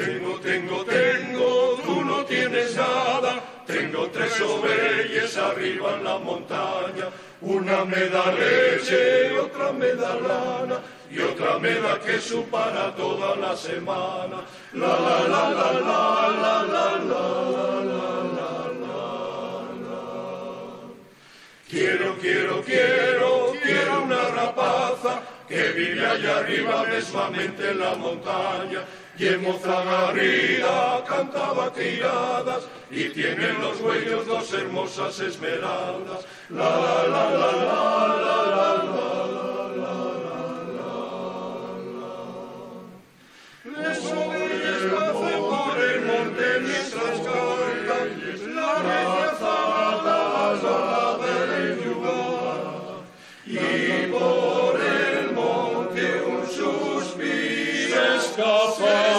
Tengo, tengo, tengo, tú no tienes nada. Tengo tres ovejas arriba en la montaña. Una me da leche, otra me da lana y otra me da queso para toda la semana. La la la la la la la la la la la. Quiero, quiero, quiero, quiero una rapaza que vive allá arriba mesmamente en la montaña y en Mozagarría cantaba tiradas y tienen los huellos dos hermosas esmeraldas. La la la la la la la la la la la Les ovejas café por el monte mientras cantan la recia zabalada la de yugar y por Gospel.